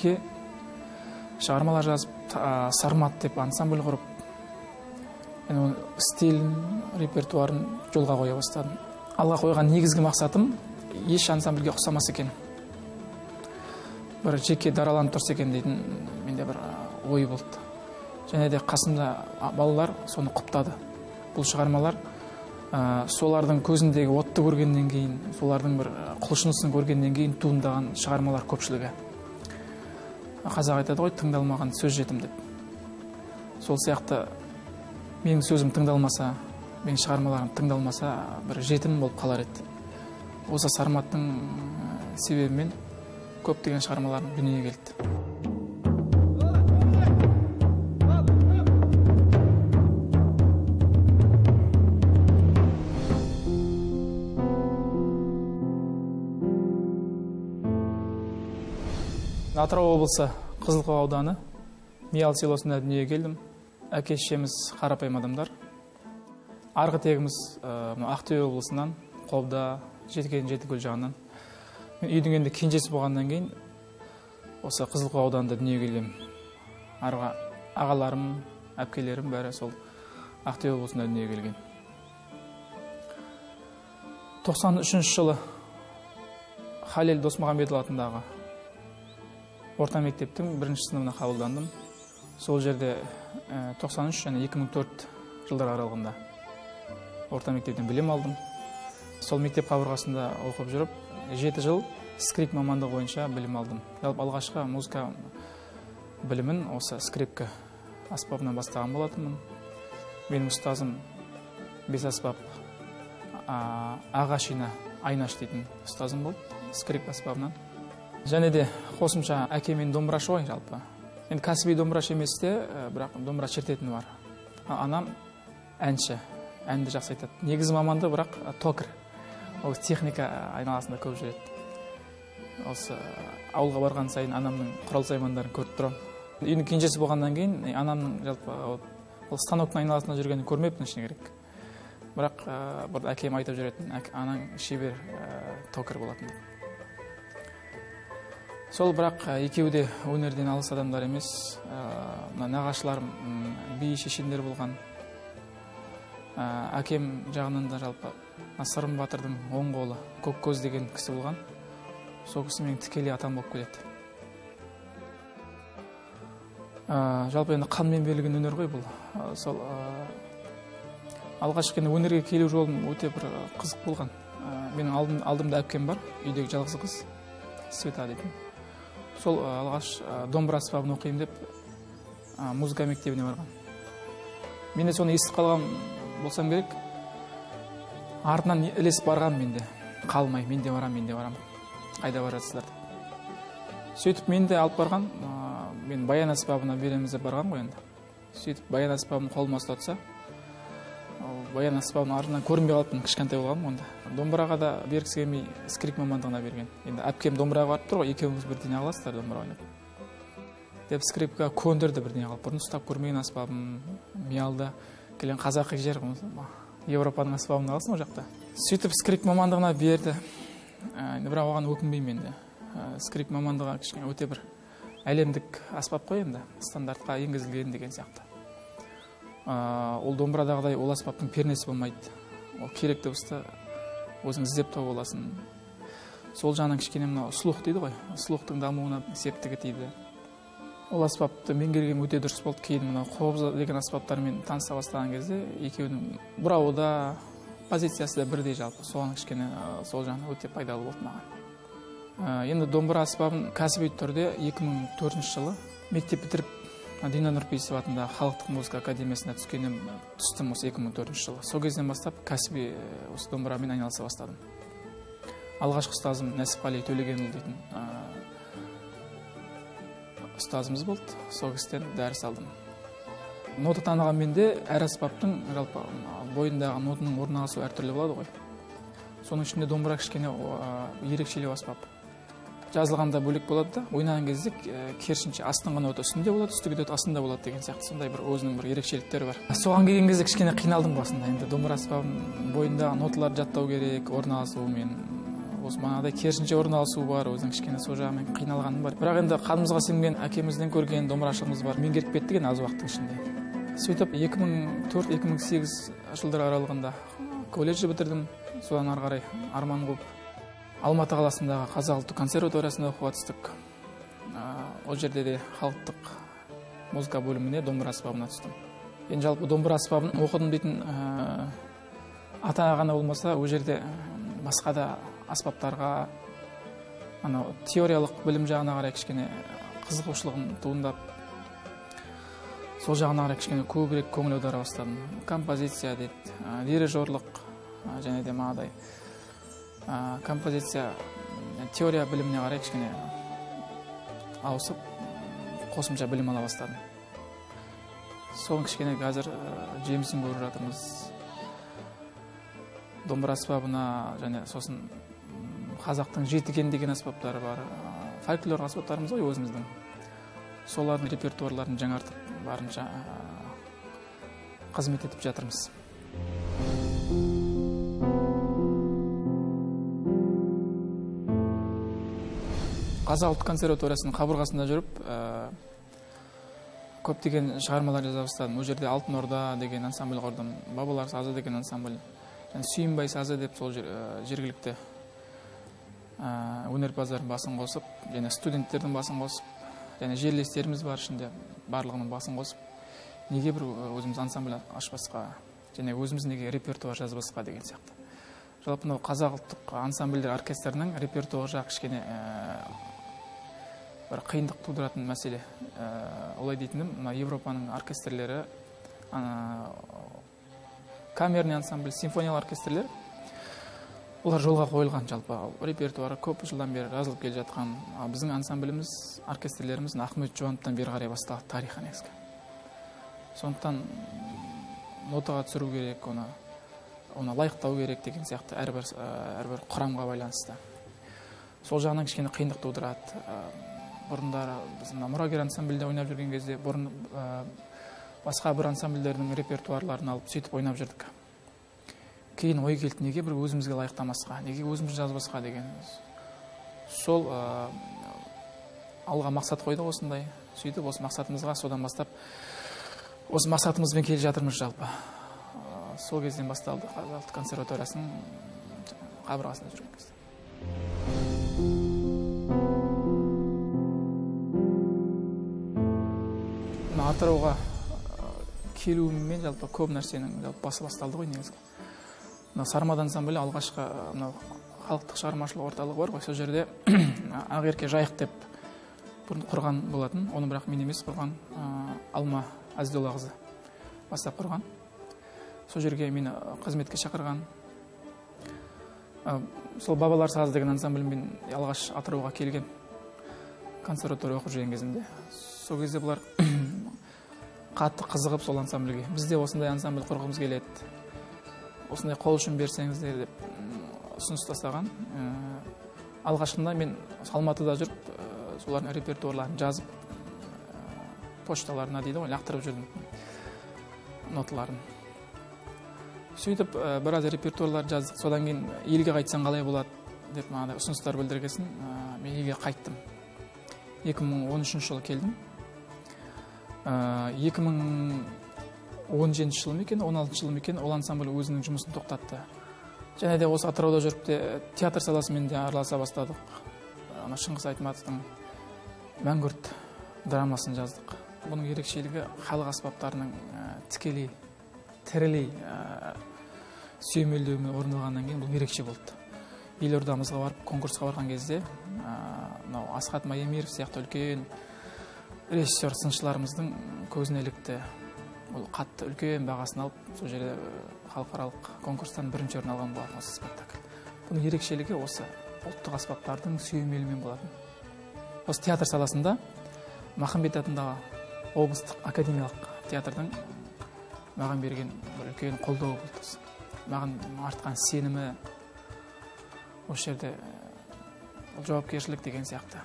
жеке шығармалар жазып сармат деп ансамбль құрып мен оның стилін репертуарын жолға қоя бастадым. Алға қойған негізгі мақсатым еш ансамбльге ұқсамас екен. Бір жеке дараланып тұрса екен дейтін менде бір ой болды. Және де қасымда балалар соны құптады. Бұл шығармалар ә, солардың көзіндегі отты көргеннен кейін солардың бір құлшынысын көргеннен кейін туындаған шығармалар көпшілігі. Қазақ айтады ғой тыңдалмаған сөз жетім деп. Сол сияқты менің сөзім тыңдалмаса менің шығармаларым тыңдалмаса бір жетім болып қалар еді. Осы сарматтың себебімен көптеген шығармаларым дүниеге келді. Атырау облысы қызылқоға ауданы. Миал селосында дүниеге келдім. Әке шешеміз қарапайым адамдар. Арғы тегіміз ақтөбе облысынан қобда жетіген жетікөл жағынан. Мен үйдің енді кенжесі болғаннан кейін осы қызылқоға ауданында дүниеге келгенмін арғы ағаларым әпкелерім бәрі сол ақтөбе облысында дүниеге келген. 93 жылы халел досмағамбетұлы атындағы орта мектептің бірінші сыныбына қабылдандым сол жерде 93 және 2004 жылдар аралығында орта мектептен білім алдым сол мектеп қабырғасында оқып жүріп жеті жыл скрип мамандығы бойынша білім алдым. Жалпы алғашқы музыка білімін осы скрипка аспабынан бастаған болатынмын. Менің ұстазым бес аспап ағашина айнаш дейтін ұстазым болды скрип аспабынан. Және де қосымша әкем мен домбырашы ғой жалпы. Енді кәсіби домбырашы емес те бірақ домбыра шертетіні бар. Анам әнші әнді жақсы айтады. Негізі мамандығы бірақ токер ол техника айналасында көп жүреді. Осы ауылға барған сайын анамның құрал саймандарын көріп тұрамын. Үйдің кенжесі болғаннан кейін анамның жалпы ол станоктың айналасында жүргенін көрмеппін шыны керек. Бірақ бір әкем айтып жүретін анаң шебер токер болатын деп. Сол бірақ екеуі де өнерден алыс адамдар емес. Мына нағашыларым би шешендер болған. Әкем жағынан да жалпы сырым батырдың оң қолы көк көз деген кісі болған. Сол кісі менің тікелей атам болып келеді. Жалпы енді қанмен берілген өнер ғой бұл. Сол алғашқы өнерге келу жолым өте бір қызық болған. Менің алдым, алдымда әпкем бар үйдегі жалғыз қыз света дейтін. Сол алғаш домбыра аспабын оқимын деп музыка мектебіне барған. Мен де соны естіп қалған болсам керек. Артынан ілесіп барғанмын мен де. Қалмай мен де барамын мен де барамын қайда бара жатсыздар деп сөйтіп мені де алып барған мен баян аспабына береміз деп барғанмын ғой енді. Сөйтіп баян аспабын қолыма ұстатса баян аспабының артынан көрінбей қалыппын кішкентай болғанмын онда. Домбыраға да бергісі келмей скрик мамандығына берген. Енді әпкем домбыраға барып тұр ғой екеуміз бірдеңе қыласыздар домбыра ойнап. Деп скрипка көндірді бірдеңе қылып. Бұрын ұстап көрмеген аспабым миялда келген қазақи жер европаның аспабын аласың ол жақта. Сөйтіп скрип мамандығына берді. Бірақ оған өкінбеймін енді. Скрип мамандығы кішкене өте бір әлемдік аспап қой енді стандартқа енгізілген деген сияқты. Ол домбырадағыдай ол аспаптың пернесі болмайды. Ол керек дыбысты өзің іздеп тауып аласың. Сол жағынан кішкене мынау слух дейді ғой. Слухтың дамуына септігі тиді. Ол аспапты меңгерген өте дұрыс болды. Кейін мынау қобыза деген аспаптармен таныса бастаған кезде екеуінің бұрауы да позициясы да бірдей жалпы. Соған кішкене сол жағынан өте пайдалы болды маған. Енді домбыра аспабын кәсіби түрде 2004 жылы мектеп бітіріп дина нұрпейісова атындағы халықтық музыка академиясына түскенім түстім осы 2004 жылы. Сол кезден бастап кәсіби осы домбырамен айналыса бастадым. Алғашқы ұстазым нәсіпқали төлегенұлы дейтін ұстазымыз болды. Сол кісіден дәріс алдым. Нота танығанмен де әр аспаптың жалпы бойындағы нотаның орналасуы әртүрлі болады ғой. Соның ішінде домбыра кішкене ерекшелеу аспап. Жазылғанда бөлек болады да. Ойнаған кезде керісінше астыңғы нота үстінде болады үстіңгі нота астында болады деген сияқты. Сондай бір өзінің бір ерекшеліктері бар. Соған келген кезде кішкене қиналдым басында. Енді домбыра аспабының бойындағы ноталарды жаттау керек орналасуымен осы манағыдай керісінше орналасу бар өзінің кішкене сол жағымен қиналғаным бар. Бірақ енді қанымызға сіңген әкемізден көрген домбырашылығымыз бар. Меңгеріп кеттік енді аз уақыттың ішінде. Сөйтіп 2004-2008 жылдар аралығында колледжді бітірдім. Содан ары қарай арман қуып алматы қаласындағы қазақ ұлттық консерваториясында оқуға түстік. Ол жерде де халықтық музыка бөліміне домбыра аспабына түстім. Енді жалпы домбыра аспабын оқыдым дейтін ата ана ғана болмаса ол жерде басқа да аспаптарға анау теориялық білім жағына қарай кішкене қызығушылығым туындап сол жағына қарай кішкене көбірек көңіл аудара бастадым. Композиция дейді дирижерлық және де мынағыдай композиция теория біліміне қарай кішкене ауысып қосымша білім ала бастадым соның кішкене қазір жемісін көріп жатырмыз домбыра аспабына және сосын қазақтың жетіген деген аспаптары бар фольклор аспаптарымыз ғой өзіміздің солардың репертуарларын жаңартып барынша қызмет етіп жатырмыз қазақ ұлттық консерваториясының қабырғасында жүріп көптеген шығармалар жаза бастадым. Ол жерде алтын орда деген ансамбль құрдым бабалар сазы деген ансамбль сүйінбай сазы деп сол жергілікті өнерпаздардың басын қосып және студенттердің басын қосып және жерлестеріміз бар ішінде барлығының басын қосып неге бір өзіміз ансамбль ашпасқа және өзіміз неге репертуар жазбасқа деген сияқты. жалпы мынау қазақ ұлттық ансамбльдер оркестрінің репертуар жағы кішкене бір қиындық тудыратын мәселе. Олай дейтінім мына европаның оркестрлері камерный ансамбль симфониялық оркестрлер олар жолға қойылған жалпы. Репертуары көп жылдан бері жазылып келе жатқан. Ал біздің ансамбліміз оркестрлеріміз ахмет жұбановтан бері қарай басталды тарихы негізгі сондықтан нотаға түсіру керек оны оны лайықтау керек деген сияқты әрбір әрбір құрамға байланысты. Сол жағынан кішкене қиындық тудырады. Бұрындары біз мына мұрагер ансамбльде ойнап жүрген кезде бұрын басқа бір ансамбльдердің репертуарларын алып сөйтіп ойнап жүрдік. Кейін ой келді неге бір өзімізге лайықтамасқа неге өзіміз жазбасқа деген. Сол алға мақсат қойдық осындай. Сөйтіп осы мақсатымызға содан бастап осы мақсатымызбен келе жатырмыз жалпы. Сол кезден басталды қазақ консерваториясының қабырғасында жүрген кезде. Атырауға келуіммен жалпы көп нәрсенің жалпы басы басталды ғой негізі. Мына сармад ансамблі алғашқы мынау халықтық шығармашылық орталығы бар ғой сол жерде ақерке жайық деп бұрын құрған болатын. Оны бірақ мен емес құрған алма әзідоллақызы бастап құрған. Сол жерге мені қызметке шақырған. Сол бабалар сазы деген ансамбльмен алғаш атырауға келген консерватория оқып жүрген кезімде. Сол кезде бұлар қатты қызығып сол ансамбльге. Біз де осындай ансамбль құрғымыз келеді. Осындай қол ұшын берсеңіздер деп ұсыныс тастаған. Алғашында мен алматыда жүріп солардың репертуарларын жазып почталарына дейді ғой лақтырып жүрдім ноталарын. Сөйтіп біраз репертуарлар жаздық. Содан кейін елге қайтсаң қалай болады деп мынандай ұсыныстар білдірген соң мен елге қайттым. 2013 жылы келдім. Екі мың он жетінші жылы ма екен он алтыншы жылы ма екен ол ансамбль өзінің жұмысын тоқтатты. Және де осы атырауда жүріп те театр саласымен де араласа бастадық. Ана шыңғыс айтматовтың мәңгүрт драмасын жаздық. Бұның ерекшелігі халық аспаптарының тікелей тірілей сүйемелдеуімен орындалғаннан кейін бұл ерекше болды. Елордамызға барып конкурсқа барған кезде мынау асхат маемиров сияқты үлкен режиссер сыншыларымыздың көзіне ілікті. Ол қатты үлкен бағасын алып сол жерде халықаралық конкурстан бірінші орын алған болатын осы спектакль. Бұның ерекшелігі осы ұлттық аспаптардың сүйемелімен болатын. Осы театр саласында махамбет атындағы облыстық академиялық театрдың маған берген бір үлкен қолдауы болды маған артқан сенімі осы жерде жауапкершілік деген сияқты.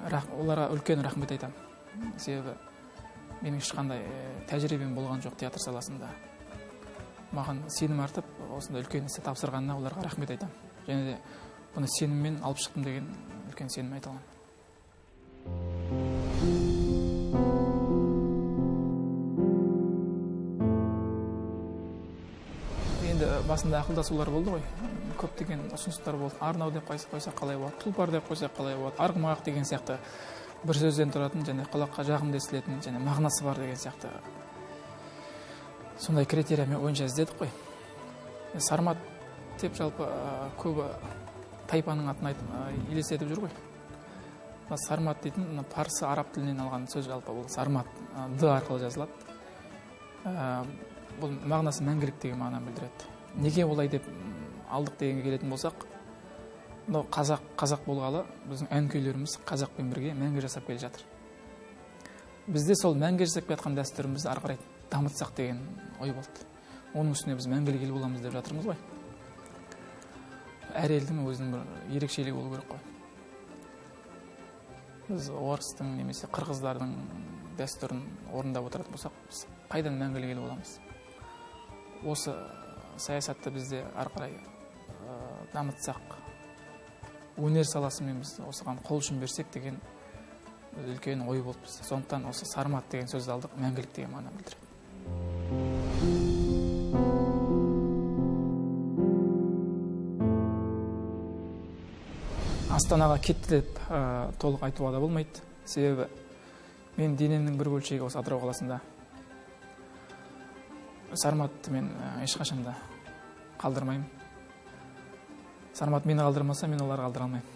Оларға үлкен рахмет айтамын. Себебі менің ешқандай тәжірибем болған жоқ театр саласында. Маған сенім артып осындай үлкен істі тапсырғанына оларға рахмет айтамын. Және де бұны сеніммен алып шықтым деген үлкен сенім айта аламын. Енді басында ақылдасулар болды ғой. Көптеген ұсыныстар болды. Арнау деп қойсақ қалай болады? Тұлпар деп қойсақ қалай болады? Арғымақ деген сияқты бір сөзден тұратын және құлаққа жағымды естілетін және мағынасы бар деген сияқты сондай критерия бойынша іздедік қой. Сармат деп жалпы көбі тайпаның атын айтып елестетіп жүр ғой. Сармат дейтін мына парсы араб тілінен алған сөз жалпы бұл. Сармат д арқылы жазылады. Бұл мағынасы мәңгілік деген мағынаны білдіреді. Неге олай деп алдық дегенге келетін болсақ мынау қазақ қазақ болғалы біздің ән күйлеріміз қазақпен бірге мәңгі жасап келе жатыр. Бізде сол мәңгі жасап келе жатқан дәстүрімізді ары қарай дамытсақ деген ой болды. Оның үстіне біз мәңгілік ел боламыз деп жатырмыз ғой. Әр елдің өзінің бір ерекшелігі болу керек қой. Біз орыстың немесе қырғыздардың дәстүрін орындап отыратын болсақ біз қайдан мәңгілік ел боламыз? Осы саясатты бізде ары қарай дамытсақ өнер саласымен біз осыған қол ұшын берсек деген үлкен ой болды бізде. Сондықтан осы сармат деген сөзді алдық мәңгілік деген мағынаны білдіреді астанаға кетті деп ә, толық айтуға да болмайды. Себебі мен денемнің бір бөлшегі осы атырау қаласында. Сарматты мен ешқашан да қалдырмаймын. Сармат мені қалдырмаса мен оларды қалдыра алмаймын.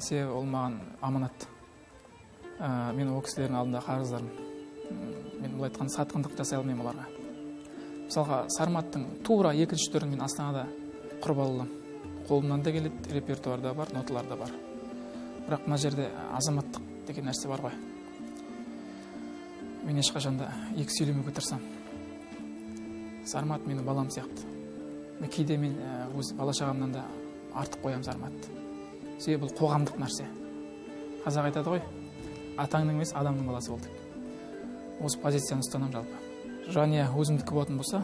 Себебі ол маған аманат. Ә, мен ол кісілердің алдында қарыздармын мен былай айтқанда сатқындық жасай алмаймын оларға. Мысалға сарматтың тура екінші түрін мен астанада құрып аламын қолымнан да келеді репертуарда бар ноталарда бар. Бірақ мына жерде азаматтық деген нәрсе бар ғой. Мен ешқашан да екі сөйлемеуге тырысамын сармат менің балам сияқты. Кейде мен өз бала шағамнан да артық қоямын сарматты себебі бұл қоғамдық нәрсе. Қазақ айтады ғой атаңның емес адамның баласы бол деп. Осы позицияны ұстанамын жалпы. Жанұя өзімдікі болатын болса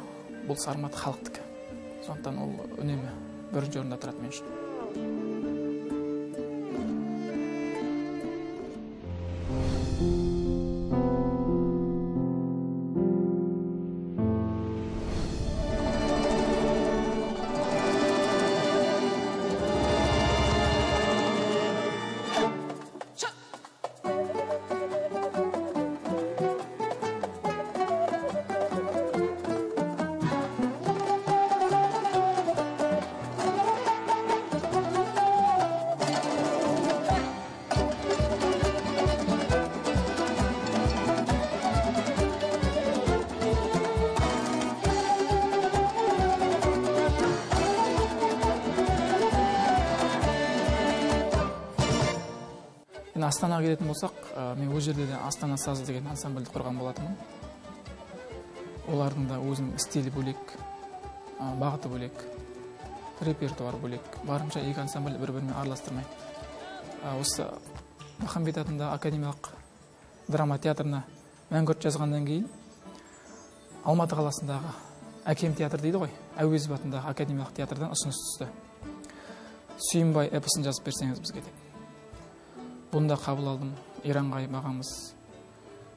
бұл сармат халықтікі. Сондықтан ол үнемі бірінші орында тұрады мен үшін астанаға келетін болсақ мен ол жерде де астана сазы деген ансамбльді құрған болатынмын. Олардың да өзінің стилі бөлек бағыты бөлек репертуар бөлек. Барынша екі ансамбль бір бірімен араластырмай осы махамбет атындағы академиялық драма театрына мәңгүрт жазғаннан кейін алматы қаласындағы әкем театр дейді ғой әуезов атындағы академиялық театрдан ұсыныс түсті. Сүйінбай эпосын жазып берсеңіз бізге деп бұны да қабыл алдым. Иранғайып ағамыз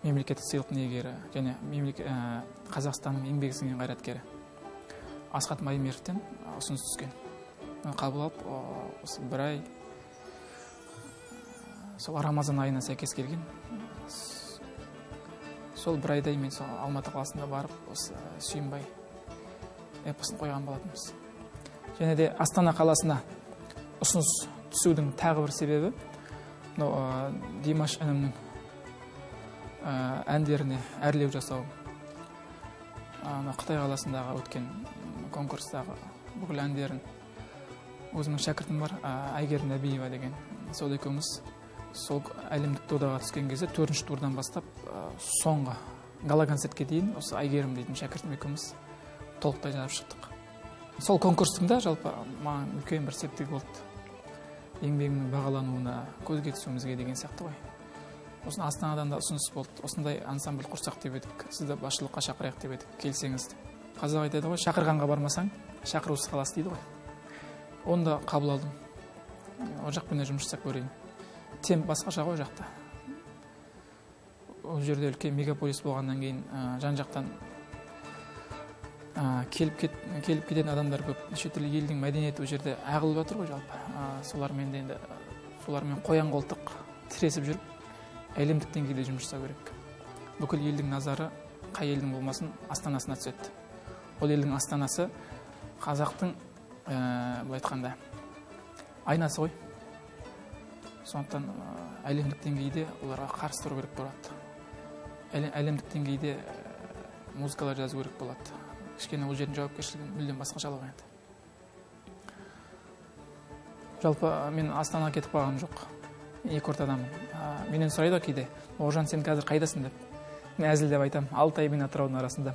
мемлекеттік сыйлықтың иегері және ә, қазақстанның еңбек сіңген қайраткері асхат майымеровтен ұсыныс түскен. Қабыл алып осы бір ай сол рамазан айына сәйкес келген. Сол бір айдай мен сол алматы қаласында барып осы сүйінбай эпосын қойған болатынбыз. Және де астана қаласына ұсыныс түсудің тағы бір себебі мынау димаш інімнің әндеріне әрлеу жасау. Ана қытай қаласындағы өткен конкурстағы бүкіл әндерін өзімнің шәкіртім бар әйгерім нәбиева деген. Сол екеуміз сол әлемдік додаға түскен кезде төртінші турдан бастап соңғы гала концертке дейін осы әйгерім дейтін шәкіртім екеуміз толықтай жазып шықтық. Сол конкурстың да жалпы маған үлкен бір септігі болды. Еңбегімнің бағалануына көзге түсуімізге деген сияқты ғой. Осыны астанадан да ұсыныс болды. Осындай ансамбль құрсақ деп едік. Сізді басшылыққа шақырайық деп едік. Келсеңіз қазақ айтады ғой шақырғанға бармасаң шақырусыз қаласыз дейді ғой. Оны да қабыл алдым. Ол жақпен де жұмыс жасап көрейін. Темп басқаша ғой ол жақта. Ол жерде үлкен мегаполис болғаннан кейін жан жақтан келіп кет, келіп кететін адамдар көп. Түрлі елдің мәдениеті ол жерде ағылып жатыр ғой жалпы. Солармен де енді солармен қоян қолтық тіресіп жүріп әлемдік деңгейде жұмыс жасау керек. Бүкіл елдің назары қай елдің болмасын астанасына түседі. Ол елдің астанасы қазақтың ә, былай айтқанда айнасы ғой. Сондықтан әлемдік деңгейде оларға қарсы тұру керек болады. Әлемдік деңгейде музыкалар жазу керек болады. Кішкене ол жердің жауапкершілігі мүлдем басқашалау енді жалпы мен астанаға кетіп қалғаным жоқ. Екі ортадамын менен сұрайды ғой кейде. Бауыржан сен қазір қайдасың? деп. Мен әзілдеп айтамын. Алтай мен атыраудың арасында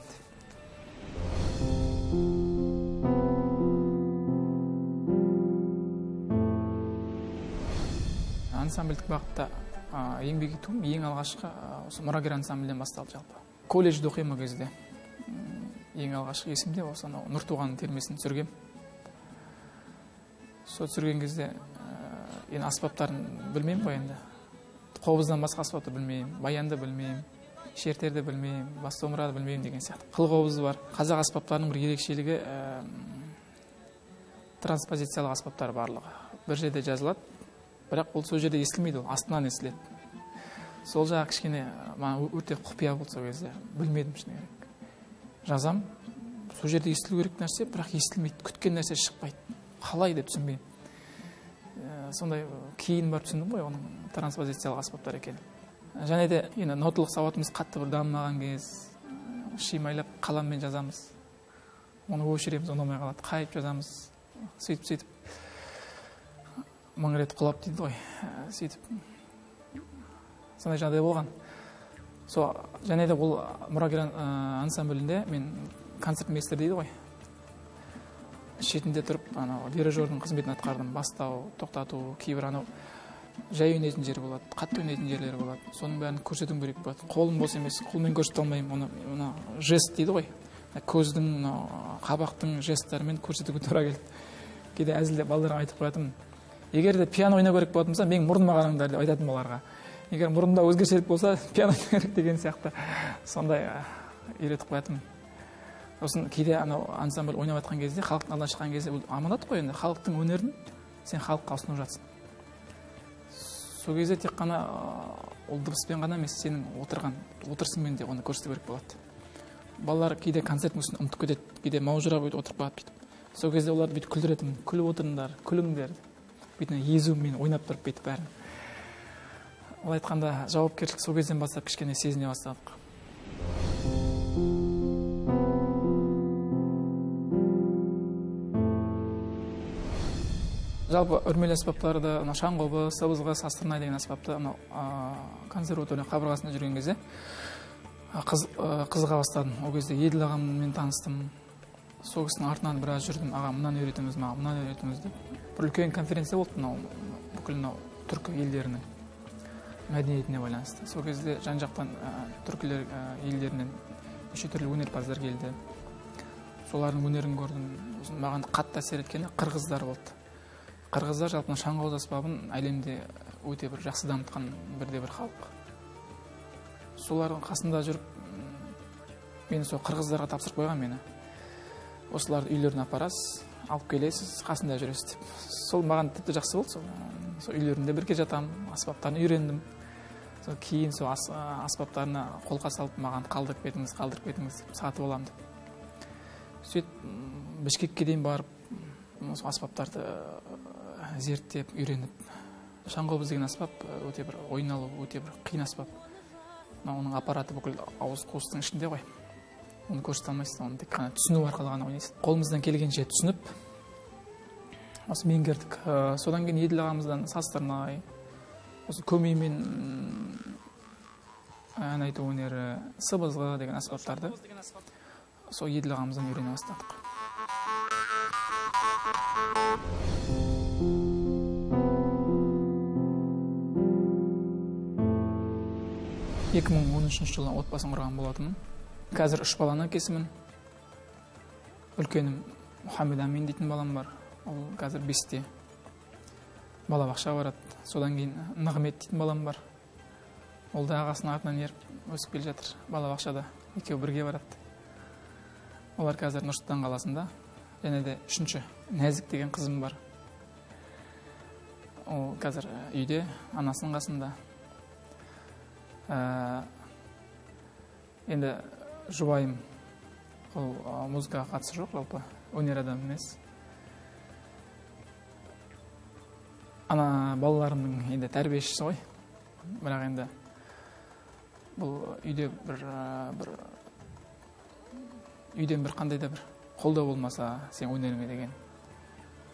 ансамбльдік бағытта еңбек етуім ең алғашқы осы мұрагер ансамбльден басталды жалпы. Колледжде оқимын ол кезде. Ең алғашқы есімде осы анау нұртуғанның термесін түсіргем. Сол түсірген кезде енді аспаптарын білмеймін ғой енді. Қобыздан басқа аспапты білмеймін баянды білмеймін шертерді білмеймін бас домбырады білмеймін деген сияқты. Қылқобызы бар. Қазақ аспаптарының бір ерекшелігі ә, транспозициялық аспаптар барлығы. Бір жерде жазылады бірақ ол сол жерде естілмейді ол астынан естіледі. Сол жағы кішкене маған өте құпия болды сол кезде. Білмедім шыны керек жазам. Сол жерде естілу керек нәрсе бірақ естілмейді. Күткен нәрсе шықпайды. Қалай деп түсінбеймін. Ә, сондай кейін барып түсіндім ғой оның транспозициялық аспаптар екенін. Және де енді ноталық сауатымыз қатты бір дамымаған кез шимайлап қаламмен жазамыз. Оны өшіреміз ұнамай қалады. Қайып жазамыз сөйтіп сөйтіп. Мың рет құлап дейді ғой. Сөйтіп. Сондай жағдай болған. Сол және де ол мұрагер ансамблінде мен концертмейстер дейді ғой. Шетінде тұрып анау дирижердің қызметін атқардым. Бастау тоқтату кейбір анау жай ойнайтын жер болады қатты ойнайтын жерлер болады. Соның бәрін көрсетуім керек болады. Қолым бос емес қолмен көрсете алмаймын. Оны мына жест дейді ғой. Көздің мынау қабақтың жесттарымен көрсетуге тура келді. Кейде әзілдеп балаларға айтып қоятынмын. Егер де пиано ойнау керек болатын болса менің мұрныма қараңдар деп айтатынмын оларға егер мұрнымда өзгешелік болса пиано керек деген сияқты сондай үйретіп қоятынмын сосын кейде анау ансамбль ойнап жатқан кезде халықтың алдына шыққан кезде аманат қой енді. Халықтың өнерін сен халыққа ұсынып жатсың. Сол кезде тек қана ол дыбыспен ғана емес сенің отырған отырысыңмен де оны көрсету керек болады. Балалар кейде концерттің үстіне ұмытып кетеді кейде маужырап отырып қалады бүйтіп. Сол кезде оларды бүйтіп күлдіретінмін күліп отырыңдар күліңдер. Бүйтіп езуіммен ойнап тұрып бүйтіп бәрін. Былай айтқанда жауапкершілік сол кезден бастап кішкене сезіне бастадық. Жалпы үрмелі аспаптарды мына шаңқобыз сыбызғы састырнай деген аспапты мынау консерватория қабырғасында жүрген кезде қыз, қызыға бастадым. Ол кезде еділ ағаммен таныстым. Сол кісінің артынан біраз жүрдім. Аға мынаны үйретіңіз маған мынаны үйретіңіз деп. Бір үлкен конференция болды мынау бүкіл мынау түркі елдерінің. Мәдениетіне байланысты. Сол кезде жан жақтан түркілер елдерінен неше түрлі өнерпаздар келді. Солардың өнерін көрдім. Маған қатты әсер еткені қырғыздар болды. Қырғыздар жалпы шаңғауыз аспабын әлемде өте бір жақсы дамытқан бірде бір халық. Солардың қасында жүріп мен сол қырғыздарға тапсырып қойған мені. Осыларды үйлеріне апарасыз алып келесіз қасында жүресіз деп. Сол маған тіпті жақсы болды сол сол үйлерінде бірге жатамын аспаптарын үйрендім. Сол кейін сол ас, аспаптарына қолқа салып маған қалдырып кетіңіз қалдырып кетіңіз деп сатып аламын деп. сөйтіп бішкекке дейін барып осы аспаптарды зерттеп үйреніп шаңқобыз деген аспап өте бір ойналу өте бір қиын аспап. Мына оның аппараты бүкіл ауыз қуыстың ішінде ғой. Оны көрсете алмайсыз оны тек қана түсіну арқылы ғана ойнайсыз қолымыздан келгенше түсініп осы меңгердік содан кейін еділ ағамыздан састырнай осы көмеймен ән айту өнері сыбызғы деген аспаптарды сол еділ ағамыздан үйрене бастадық. 2013 жылы отбасын құрған болатынмын. Қазір үш баланың әкесімін үлкенім мұхаммед амин дейтін балам бар. Ол қазір бесте. Балабақшаға барады. Содан кейін нығмет дейтін балам бар. Ол да ағасының артынан еріп өсіп келе жатыр балабақшада екеуі бірге барады. Олар қазір нұр сұлтан қаласында. Және де үшінші нәзік деген қызым бар. Ол қазір үйде анасының қасында. Ә, енді жұбайым. Ол музыкаға қатысы жоқ жалпы. Өнер адамы емес. Ана балаларымның енді тәрбиешісі ғой. Бірақ енді бұл үйде бір бір үйден бір қандай да бір қолдау болмаса сен өнеріңе деген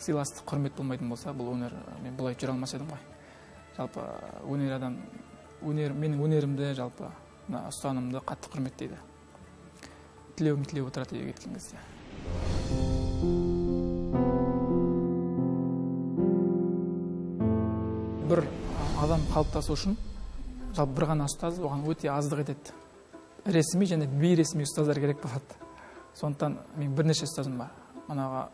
сыйластық құрмет болмайтын болса бұл өнер мен бұлай жүре алмас едім ғой. Жалпы өнер адам өнер менің өнерімді жалпы мына ұстанымымды қатты құрметтейді. Тілеуім тілеп отырады үйге кеткен кезде. Бір адам қалыптасу үшін жалпы бір ғана ұстаз оған өте аздық етеді. Ресми және бейресми ұстаздар керек болады сондықтан мен бірнеше ұстазым бар. Манағы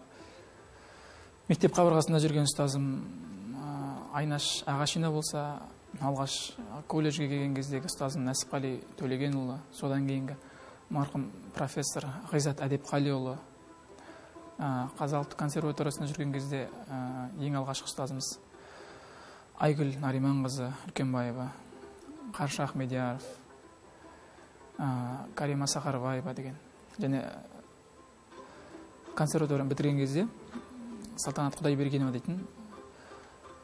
мектеп қабырғасында жүрген ұстазым айнаш ағашина болса алғаш колледжге келген кездегі ұстазым нәсіпқали төлегенұлы содан кейінгі марқұм профессор ғизат әдепқалиұлы қазақ ұлттық консерваториясында жүрген кезде ең алғашқы ұстазымыз. Айгүл нариманқызы үлкенбаева қарша ахмедияров карима сахарбаева деген. Және консерваторияны бітірген кезде салтанат құдайбергенова дейтін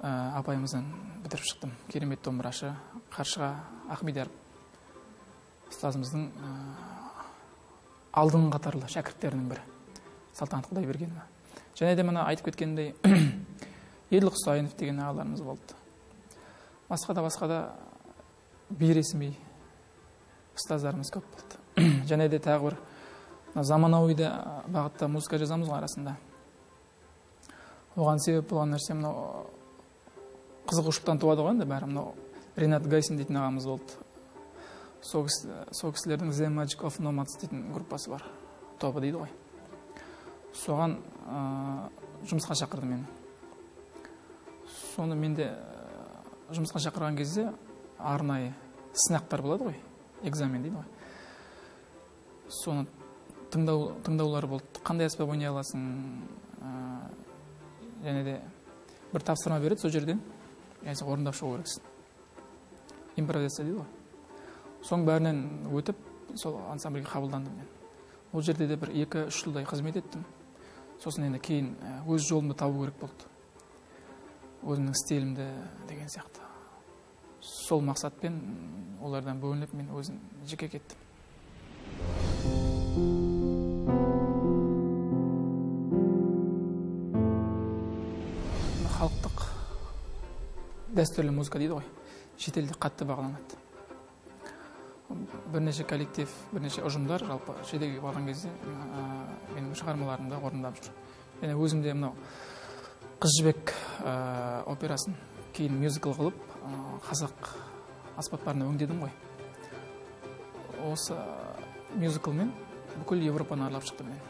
апайымыздан бітіріп шықтым. Керемет домбырашы қаршыға ахмедияров ұстазымыздың алдыңғы қатарлы шәкірттерінің бірі салтанат құдайбергенова. Және де мына айтып кеткендей ерлік құсайынов деген ағаларымыз болды. Басқа да басқа да бейресми ұстаздарымыз көп болды. Және де тағы бір заманауи бағытта музыка жазамыз ғой арасында. Оған себеп болған нәрсе мынау қызығушылықтан туады ғой енді бәрі. Мынау ренат гайсин дейтін ағамыз болды. Сол кісілердің the magic of nomads дейтін группасы бар. Тобы дейді ғой. Соған жұмысқа шақырды мені соны менде жұмысқа шақырған кезде арнайы сынақтар болады ғой экзамен дейді ғой. Соны тыңдау тыңдаулар болды. Қандай аспап ойнай аласың? Және де бір тапсырма береді сол жерден. Яғни орындап шығу керексің. Импровизация дейді ғой. Соның бәрінен өтіп сол ансамбльге қабылдандым мен. Ол жерде де бір екі үш жылдай қызмет еттім. Сосын енді кейін өз жолымды табу керек болды. Өзімнің стилімді деген сияқты. Сол мақсатпен олардан бөлініп мен өзім жеке кеттім. Халықтық дәстүрлі музыка дейді ғой. Шетелде қатты бағаланады. Бірнеше коллектив бірнеше ұжымдар жалпы шетелге барған кезде менің шығармаларымды орындап жүр. Және өзім де мынау қыз жібек операсын кейін мюзикл қылып қазақ аспаптарына өңдедім ғой. Осы мюзиклмен бүкіл европаны аралап шықтым мен.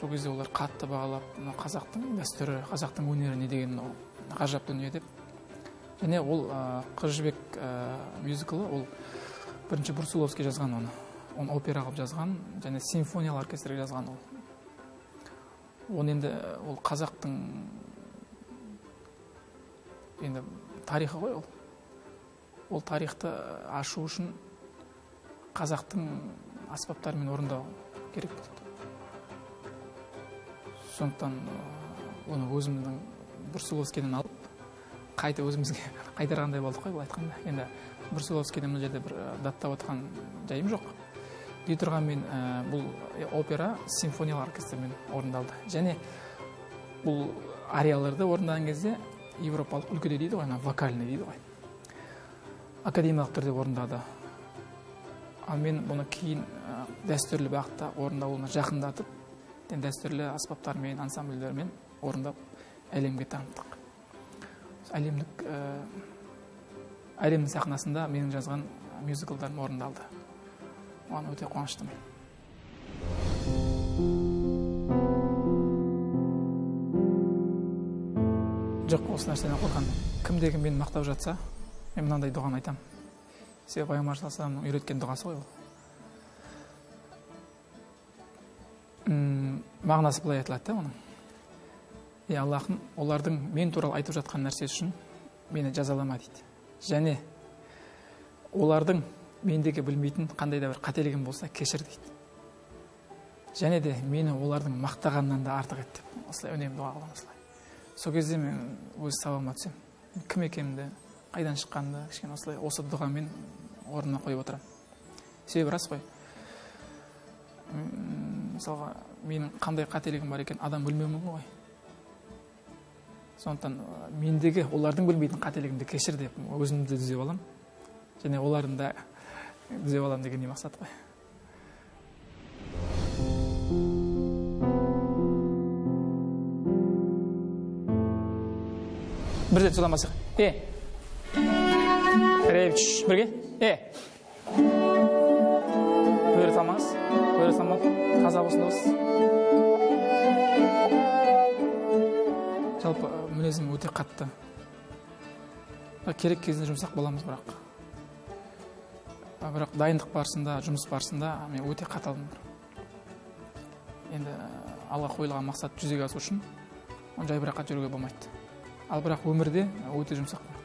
Сол кезде олар қатты бағалап мына қазақтың дәстүрі қазақтың өнері не деген мынау ғажап дүние деп. Және ол қыз жібек мюзиклы ол бірінші брусиловский жазған оны. Оны опера қылып жазған және симфониялық оркестрге жазған ол. Оны енді ол қазақтың енді тарихы ғой ол. Ол тарихты ашу үшін қазақтың аспаптарымен орындау керек сондықтан оны өзімнің брусиловскийден алып қайта өзімізге қайтарғандай болдық қой былай айтқанда. Енді брусиловскийді мына жерде бір даттап отқан жайым жоқ. Дей тұрғанмен бұл опера симфониялық оркестрмен орындалды. Және бұл арияларды орындаған кезде европалық үлгіде дейді ғой ана вокальный дейді ғой. Академиялық түрде орындады. Ал мен бұны кейін дәстүрлі бағытта орындалуына жақындатып дәстүрлі аспаптармен ансамбльдермен орындап әлемге таныттық әлемдік әлемнің сахнасында менің жазған мюзиклдарым орындалды. Оған өте қуаныштымын жоқ осы нәрседен қорқамын кімде кім мені мақтап жатса мен мынандай дұғаны айтамын себебі пайғамбар саллаллаху үйреткен дұғасы ғой ол мағынасы былай айтылады да оның е аллахым олардың мен туралы айтып жатқан нәрсесі үшін мені жазалама дейді және олардың мендегі білмейтін қандай да бір қателігім болса кешір дейді. Және де мені олардың мақтағанынан да артық ет деп осылай үнемі дұға қыламын осылай. Сол кезде мен өз сабағыма түсемін. Кім екенімді қайдан шыққанымды кішкене осылай осы дұғамен орнына қойып отырамын. Себебі рас қой. Мысалға менің қандай қателігім бар екенін адам білмеуі мүмкін ғой. Сондықтан мендегі олардың білмейтін қателігімді кешір деп өзімді түзеп аламын. Және олардың да түзеп аламын деген не мақсат қой бірден сұрамасақ е ревич. Бірге е бөрі салмаңыз бөрі салмау таза болсын дауыс жалпы мінезім өте қатты керек кезінде жұмсақ боламыз бірақ. Бірақ дайындық барысында жұмыс барысында мен өте қаталмын енді алға қойылған мақсат жүзеге асу үшін жайбарақат жүруге болмайды. Ал бірақ өмірде өте жұмсақпын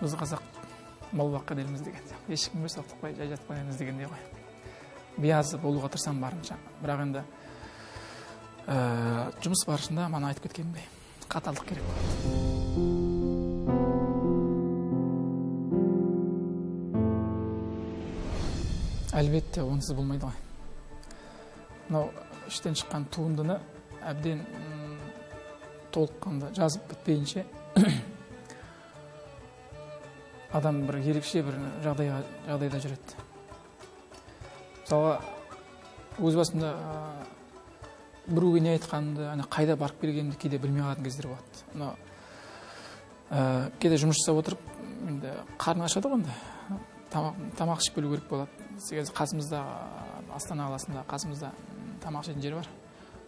біз қазақ мал баққан елміз деген ешкім емес соқтықпай жай жатқан елміз дегендей ғой биязы болуға тырысамын барынша. Бірақ енді ә, жұмыс барысында мана айтып кеткенімдей қаталдық керек әлбетте онсыз болмайды ғой мынау іштен шыққан туындыны әбден толыққанды жазып бітпейінше адам бір ерекше бір жағдайға жағдайда жүреді мысалға өз басымда біреуге не айтқанымды ана қайда барып келгенімді кейде білмей қалатын кездер болады мына ә, кейде жұмыс жасап отырып енді қарның ашады ғой тамақ, тамақ ішіп келу керек болады. Сегіз қасымызда астана қаласында қасымызда тамақ ішетін жер бар.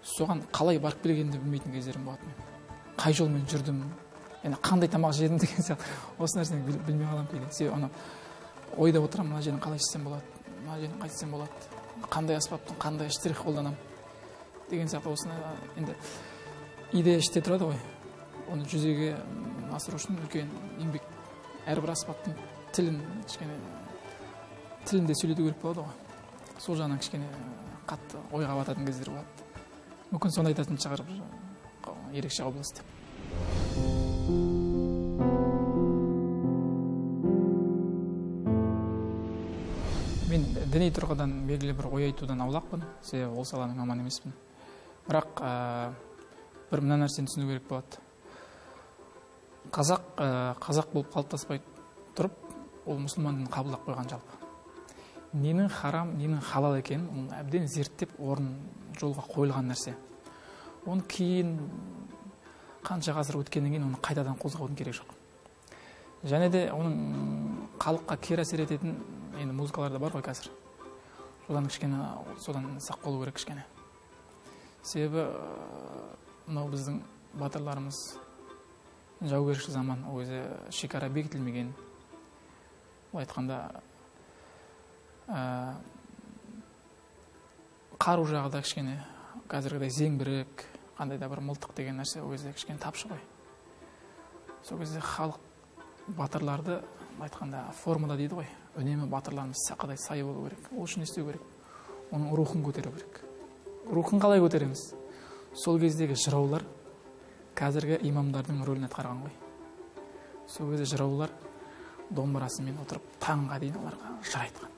Соған қалай барып келгенімді білмейтін кездерім болады мен қай жолмен жүрдім енді қандай тамақ жедім деген сияқты. Осы нәрсені білмей қаламын кейде. Себебі анау ойда отырамын мына жерін қалай істесем болады мына жерін істесем болады қандай аспаптың қандай штрих қолданамын деген сияқты осыны енді идея іште тұрады ғой. Оны жүзеге асыру үшін үлкен еңбек әрбір аспаптың тілін кішкене тилинде сүйлөтүү керек болот го. Сол жагынан кішкене катты ойго бататын кездер болот. Мүмкүн соны айтатын чыгар бир ерекше құбылыс деп. Мен диний тұрғыдан белгилүү бир ой айтуудан аулақпын. Себеби ол саланын маманы эмесмин бирок бир мына нерсени түшүнүү керек болады казак қазақ болып қалыптаспай тұрып ол мұсылман кабыл алып койгон жалпы. Ненің харам ненің халал екенін оны әбден зерттеп орын жолға қойылған нәрсе. Оны кейін қанша ғасыр өткеннен кейін оны қайтадан қозғаудың керегі жоқ. Және де оның халыққа кері әсер ететін енді музыкалар да бар ғой қазір. Содан кішкене содан сақ болу керек кішкене. Себебі мынау біздің батырларымыз жаугершілік заман ол кезде шекара бекітілмеген. Былай айтқанда қару жағы да кішкене. Қазіргідей зеңбірек қандай да бір мылтық деген нәрсе ол кезде кішкене тапшы ғой. Сол кезде халық батырларды айтқанда формула дейді ғой үнемі батырларымыз сақадай сай болу керек ол үшін не істеу керек? Оның рухын көтеру керек. Рухын қалай көтереміз? Сол кездегі жыраулар қазіргі имамдардың рөлін атқарған ғой. Сол кезде жыраулар домбырасымен отырып таңға дейін оларға жыр айтқан.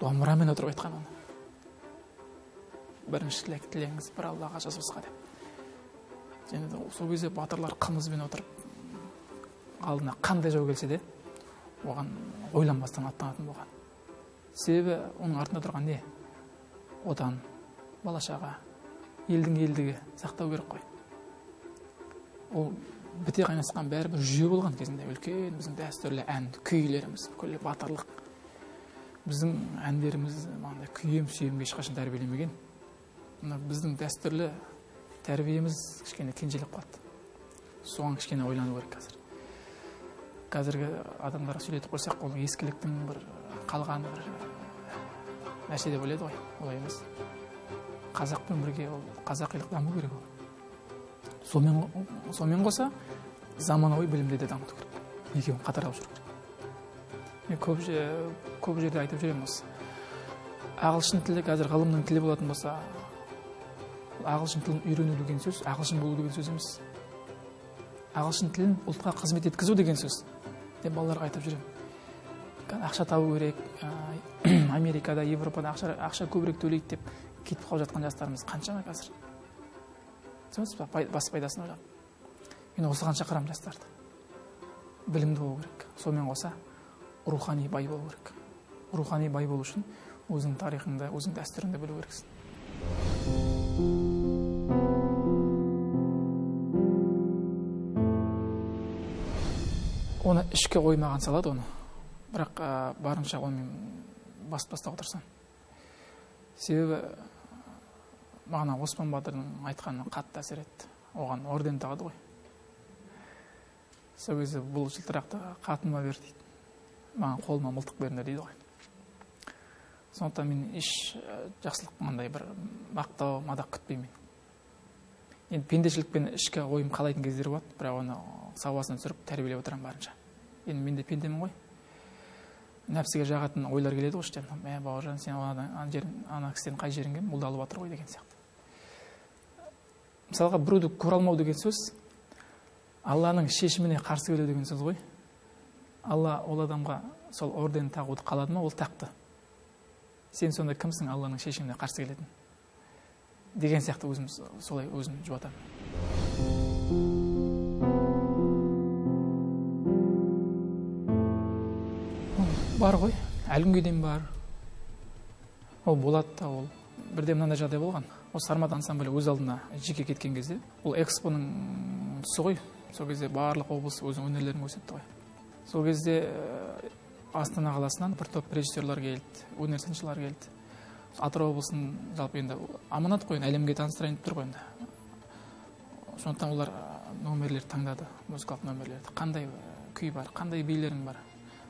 Домбырамен отырып айтқан оны бірінші тілегіңіз бір аллаға жазғысқа деп және де сол кезде батырлар қымызбен отырып алдына қандай жау келсе де оған ойланбастан аттанатын болған себебі оның артында тұрған не. Отан бала шаға. Елдің елдігі сақтау керек қой. Ол біте қайнасқан бәрі бір жүйе болған кезінде үлкен біздің дәстүрлі ән күйлеріміз бүкіл батырлық. Біздің әндеріміз мынандай күйем сүйемге ешқашан тәрбиелемеген мына біздің дәстүрлі тәрбиеміз кішкене кенжелеп қалды. Соған кішкене ойлану керек қазір. Қазіргі адамдарға сөйлетіп қойсақ ол ескіліктің бір қалған бір нәрсе деп ойлайды ғой олай емес. Қазақпен бірге ол қазақилық даму керек ол. Сонымен сонымен қоса заманауи білімді де дамыту керек. Екеуін қатар алып жүру керек. Көп жерде айтып жүремін осы. Ағылшын тілі қазір ғылымның тілі болатын болса ағылшын тілін үйрену деген сөз ағылшын болу деген сөз емес. Ағылшын тілін ұлтқа қызмет еткізу деген сөз. Деп балаларға айтып жүремін. Ақша табу керек америкада европада ақша, ақша көбірек төлейді деп кетіп қалып жатқан жастарымыз қаншама қазір. Түсінесіз ба? Бас пайдасын ойлап мен осыған шақырамын жастарды. Білімді болу керек. Сонымен қоса рухани бай болу керек. Рухани бай болу үшін өзіңнің тарихыңды өзіңнің дәстүріңді білу керексің. Оны ішке қоймаған салады оны. Бірақ ә, барынша онымен бас бастауға тырысамын себебі маған оспан батырдың айтқаны қатты әсер етті. Оған орден тағады ғой. Сол кезде бұл жылтырақты қатыныма бер дейді. Маған қолыма мылтық беріңдер дейді ғой. Сондықтан мен еш жақсылық мынандай бір мақтау мадақ күтпеймін. Енді пендешілікпен ішкі ойым қалайтын кездер болады бірақ оны сауасын түсіріп тәрбиелеп отырамын барынша. Енді мен де пендемін ғой. Нәпсіге жағатын ойлар келеді ғой іштен. Мә бауыржан сен ана жерің ана кісіден қай жерің кем алып жатыр ғой деген сияқты. Мысалға біреуді көре алмау деген сөз алланың шешіміне қарсы келу деген сөз ғой. Алла ол адамға сол орден тағуды қалады ма? Ол тақты. Сен сонда кімсің алланың шешіміне қарсы келетін? Деген сияқты өзім солай өзім жұбатамын. Бар ғой. Әлі күнге дейін бар. Ол болады да ол. Бірде мынандай жағдай болған. Осы сармат ансамблі өз алдына жеке кеткен кезде ол экспоның тұсы ғой. Сол кезде барлық облыс өзінің өнерлерін көрсетті ғой. Сол кезде астана қаласынан бір топ режиссерлар келді өнер сыншылар келді. Атырау облысының жалпы енді аманат қой енді әлемге таныстырайын деп тұр ғой енді. Сондықтан олар номерлерді таңдады музыкалық номерлерді. Қандай күй бар қандай билерің бар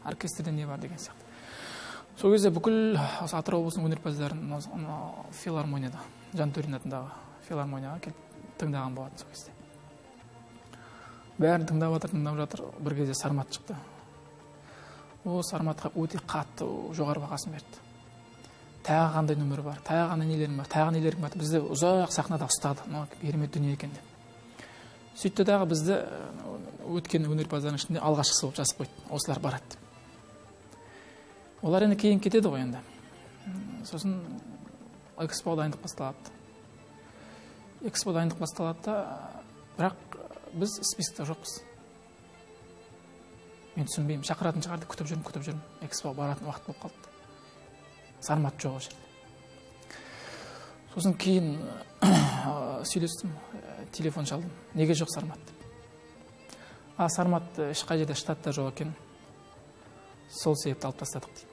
оркестрде не бар деген сияқты. Сол кезде бүкіл осы атырау облысының өнерпаздарын филармонияда жантөрин атындағы филармонияға келіп тыңдаған болатын сол кезде. Бәрін тыңдап жатыр тыңдап жатыр. Бір кезде сармат шықты. О сарматқа өте қатты жоғары бағасын берді. Тағы қандай нөмір бар тағы қандай нелерің бар тағы нелерің бар? Бізді ұзақ сахнада ұстады. Мынау керемет дүние екен деп. Сөйтті дағы бізді өткен өнерпаздардың ішінде алғашқысы болып жазып қойды. Осылар барады деп олар енді кейін кетеді ғой енді. Сосын экспо дайындық басталады. Экспо дайындық басталады да бірақ біз спискте жоқпыз. Мен түсінбеймін. Шақыратын шығар деп күтіп жүрмін күтіп жүрмін. Экспо баратын уақыт болып қалды. Сармат жоқ ол жерде сосын кейін сөйлестім. Телефон шалдым. Неге жоқ сармат? Деп а сармат ешқай жерде штатта жоқ екен. Сол себепті алып тастадық дейді.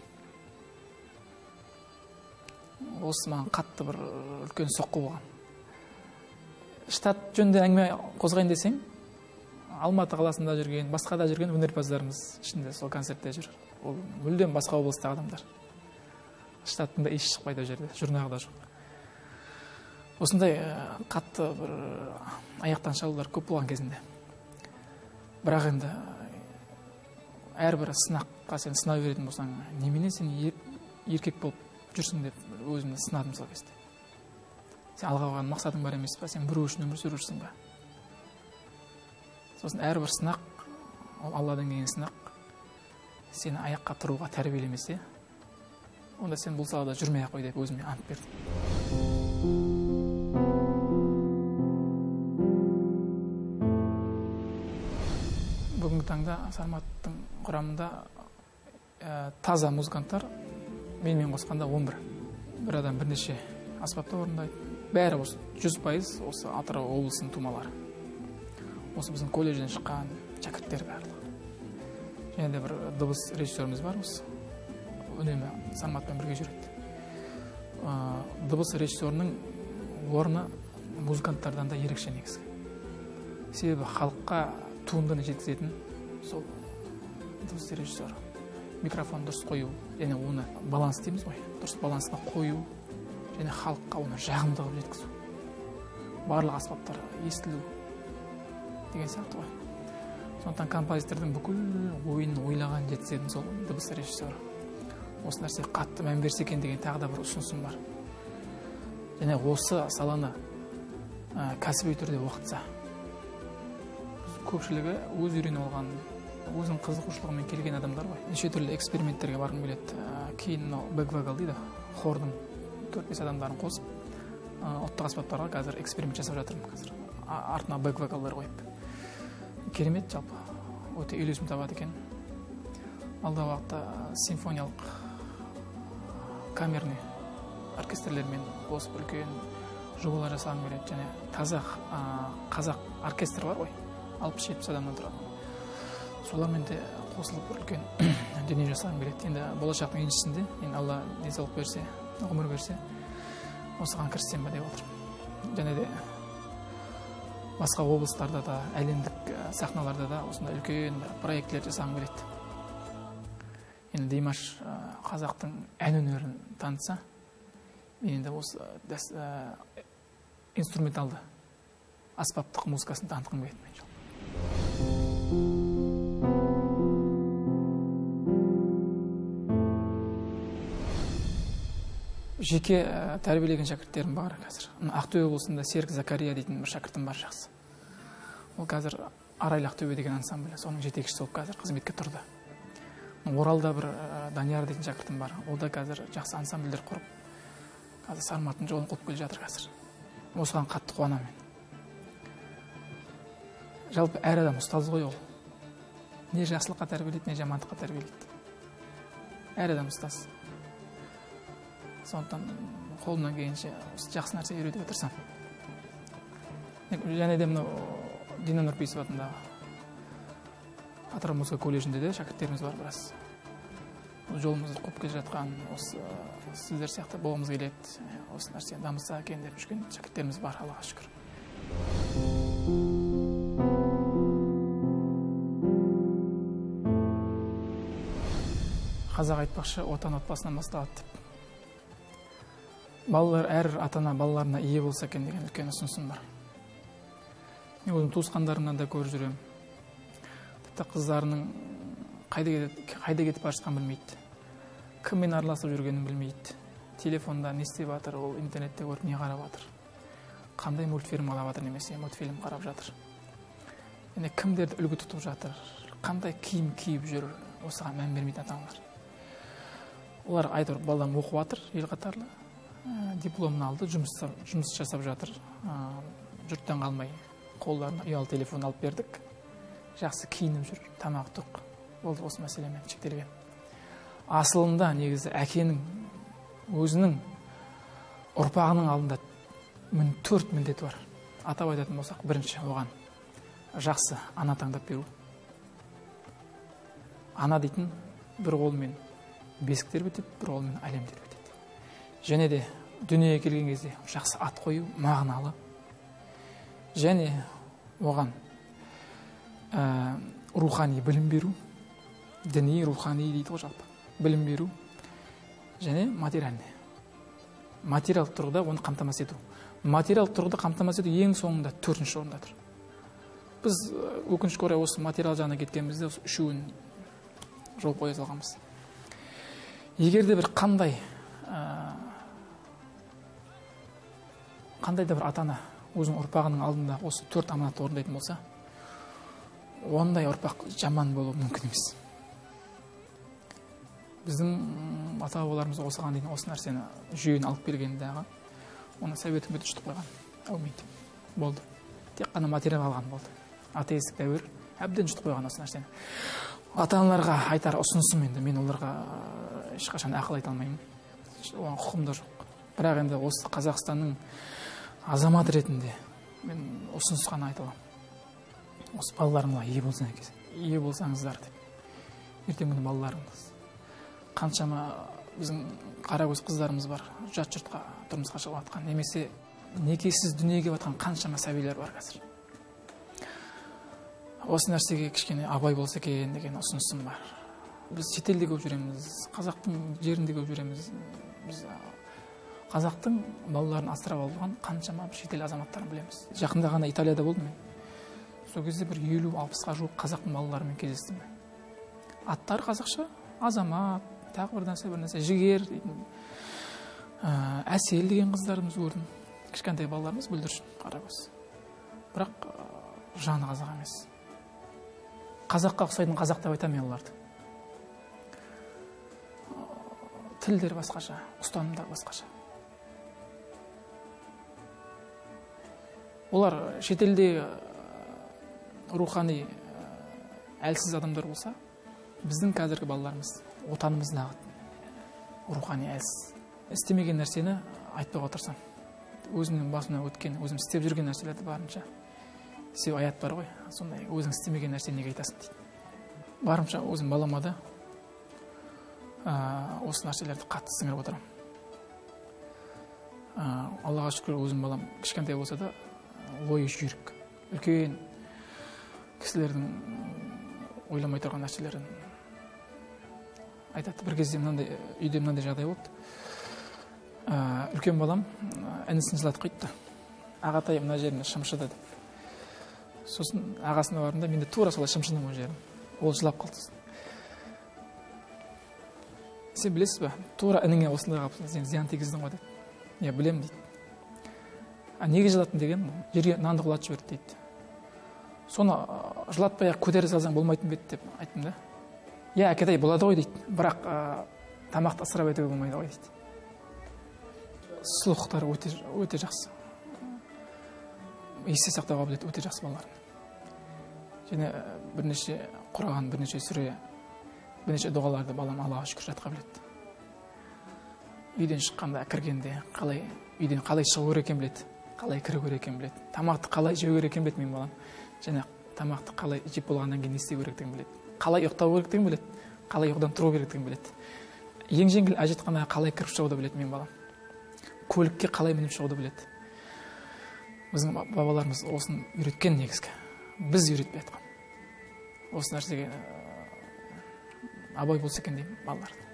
Осы маған қатты бір үлкен соққы болған. Штат жөнінде әңгіме қозғайын десең алматы қаласында жүрген басқа да жүрген өнерпаздарымыз ішінде сол концертте жүр. Ол мүлдем басқа облыстағы адамдар. Штаттың да иісі шықпайды ол жерде жұрнағы да жоқ. Осындай қатты бір аяқтан шалулар көп болған кезінде. Бірақ енді әрбір сынаққа сен сынау беретін болсаң немене сен еркек болып жүрсің деп өзімді сынадым сол кезде. Сен алға қойған мақсатың бар емес па сен біреу үшін өмір сүріп жүрсің ба сосын әрбір сынақ ол алладан келген сынақ сені аяққа тұруға тәрбиелемесе онда сен бұл салада жүрмей ақ қой деп өзіме ант бердім. Бүгінгі таңда сарматтың құрамында ә, таза музыканттар менімен қосқанда 11 бір адам бірнеше аспапта орындайды. Бәрі осы жүз пайыз осы атырау облысының тумалары. Осы біздің колледжден шыққан шәкірттер барлығы және де бір дыбыс режиссеріміз бар осы. Үнемі сарматпен бірге жүреді. Дыбыс режиссерінің орны музыканттардан да ерекше негізі себебі халыққа туындыны жеткізетін сол дыбыс режиссер. Микрофон дұрыс қою және оны баланс дейміз ғой. Дұрыс балансқа қою және халыққа оны жағымды қылып жеткізу. Барлық аспаптар естілу. Деген сияқты ғой сондықтан композитордың бүкіл ойын ойлаған жеткізетін сол дыбыс режиссері осы нәрсеге қатты мән берсе екен деген тағы да бір ұсынысым бар және осы саланы ә, кәсіби түрде оқытса көпшілігі өз үйреніп алған өзінің қызығушылығымен келген адамдар ғой неше түрлі эксперименттерге барғым келеді ә, кейін мынау бэк вокал дейді хордың төрт бес адамдарын қосып ұлттық аспаптарға қазір эксперимент жасап жатырмын қазір артына бэк вокалдар қойып керемет жалпы. Өте үйлесім табады екен. Алдағы уақытта симфониялық камерный оркестрлермен қосып үлкен жобалар жасағым келеді. Және таза қазақ оркестр бар ғой. алпыс жетпіс адамнан тұрады. Солармен де қосылып үлкен дүние жасағым келеді. Енді болашақтың еншісінде енді алла денсаулық берсе ғұмыр берсе осыған кіріссем ба деп отырмын. Және де басқа облыстарда да әлемдік сахналарда да осындай үлкен бір проектілер жасағым келеді. Енді димаш қазақтың ән өнерін танытса мен енді осы инструменталды аспаптық музыкасын танытқым келеді мен жеке тәрбиелеген шәкірттерім бар қазір. Ақтөбе облысында серік закария дейтін бір шәкіртім бар жақсы. Ол қазір арайлы ақтөбе деген ансамбль соның жетекшісі болып қазір қызметке тұрды. Оралда бір данияр дейтін шәкіртім бар. Ол да қазір жақсы ансамбльдер құрып қазір сарматтың жолын қуып келе жатыр қазір. Осыған қатты қуанамын жалпы әр адам ұстаз ғой ол. Не жақсылыққа тәрбиелейді не жамандыққа тәрбиелейді. Әр адам ұстаз. Сондықтан қолымнан келгенше жақсы нәрсе үйретуге тырысамын және де мынау дина нұрпейісова атындағы атырау музыка колледжінде де шәкірттеріміз бар біраз. Жолымызды қуып келе жатқан осы сіздер сияқты болғымыз келеді. Осы нәрсе дамыса екен деп жүрген шәкірттеріміз бар аллаға шүкір. Қазақ айтпақшы отан отбасынан басталады. деп балалар әр ата ана балаларына ие болса екен деген үлкен ұсынысым бар. Мен өзім туысқандарымнан да көріп жүремін тіпті қыздарының қайда, қайда кетіп бара жатқанын білмейді. Кіммен араласып жүргенін білмейді. Телефонда не істеп жатыр ол интернетте көріп не қарап жатыр. Қандай мультфильм қарап жатыр немесе мультфильм қарап жатыр. Және кімдерді үлгі тұтып жатыр қандай киім киіп жүр осыған мән бермейді ата аналар олар әйтеуір балам оқып жатыр ел қатарлы. Дипломын алды жұмыс, жұмыс жасап жатыр. Жұрттан қалмай қолдарына ұялы телефон алып бердік. Жақсы киініп жүр тамақ тұқ. Болды осы мәселемен шектелген. Асылында негізі әкенің өзінің ұрпағының алдында мін, төрт міндеті бар. Атап айтатын болсақ бірінші оған жақсы ана таңдап беру. Ана дейтін бір қолымен бесік тербетеді бір қолымен әлем тербетеді және де дүниеге келген кезде жақсы ат қою мағыналы. Және оған ә, рухани білім беру діни рухани дейді ғой жалпы білім беру және материальный. Материалдық тұрғыда оны қамтамасыз ету. Материалдық тұрғыда қамтамасыз ету ең соңында төртінші орында тұр біз өкінішке орай осы материал жағына кеткенімізде осы үшеуін жол қоя салғанбыз егер де бір қандай қандай да бір ата ана өзінің ұрпағының алдында осы төрт аманатты орындайтын болса ондай ұрпақ жаман болуы мүмкін емес. Біздің ата бабаларымыз осыған дейін осы нәрсені жүйені алып келген дағы оны совет үкіметі жұтып қойған. Әумейді болды. Тек қана материал алған болды. Атеистік дәуір әбден жұтып қойған осы нәрсені. Ата аналарға айтар ұсынысым енді мен оларға ешқашан ақыл айта алмаймын. Оған құқым да жоқ. Бірақ енді осы қазақстанның азамат ретінде мен ұсыныс қана айта аламын. Осы балаларыңа ие болсаң ие болсаңыздар деп. Ертеңгі күні балаларыңыз. Қаншама біздің қаракөз қыздарымыз бар жат жұртқа тұрмысқа шығып жатқан немесе некесіз дүниеге келіп жатқан қаншама сәбилер бар қазір. Осы нәрсеге кішкене абай болса екен деген ұсынысым бар. Біз шетелде көп жүреміз қазақтың жерінде көп жүреміз. Біз қазақтың балаларын асырап алған қаншама шетел азаматтарын білеміз. Жақында ғана италияда болдым мен. Сол кезде бір елу алпысқа жуық қазақтың балаларымен кездестім аттары қазақша азамат тағы бір нәрсе бір нәрсе жігер дейтін әсел деген қыздарымыз көрдім. Кішкентай балаларымыз бүлдіршін қаракөз бірақ жаны қазақ емес. Қазаққа ұқсайтын қазақ деп айтамын мен оларды. Тілдері басқаша ұстанымдары басқаша. Олар шетелде рухани әлсіз адамдар болса біздің қазіргі балаларымыз отанымыздағы рухани әлсіз. Істемеген нәрсені айтпауға тырысамын өзімнің басымнан өткен өзім істеп жүрген нәрселерді барынша себебі аят бар ғой сондай өзің істемеген нәрсені неге айтасың дейді. Барынша өзім балама да осы нәрселерді қатты сіңіріп отырамын. Аллаға шүкір өзім балам кішкентай болса да ойы жүйрік. Үлкен кісілердің ойламай тұрған нәрселерін айтады. Бір кезде мынандай үйде мынандай жағдай болды. Үлкен балам інісін жылатып қайтты. Ағатай мына жеріңе шымшыды деп сосын ағасына бардым да мен де тура солай шымшыдым ол жерін. Ол жылап қалды. Сен білесіз ба тура ініңе осындай қылып сен зиян тигіздің ғой деп. Иә білемін дейді. А неге жылаттың деген жерге нанды құлатып жіберді дейді. Соны жылатпай ақ көтере салсаң болмайтын ба еді деп айттым да. Иә әкетай болады ғой дейді бірақ тамақты ысырап етуге болмайды ғой дейді. Сұлулықтары өте өте жақсы. Есте сақтау қабілеті өте жақсы балалардың және бірнеше құраған бірнеше сүре бірнеше дұғаларды балам аллаға шүкір жатқа біледі. Үйден шыққанда кіргенде қалай үйден қалай шығу керек екенін біледі. Қалай кіру керек екенін біледі. Тамақты қалай жеу керек екенін біледі менің балам. Және тамақты қалай жеп болғаннан кейін не істеу керектігін біледі. Қалай ұйықтау керектігін біледі. Қалай ұйқыдан тұру керектігін біледі. Ең жеңіл әжетханаға қалай кіріп шығуды біледі менің балам. Көлікке қалай мініп шығуды біледі. Біздің бабаларымыз осыны үйреткен негізгі. Біз үйретпей жатқан. Осы нәрсеге абай болса екен деймін балаларды.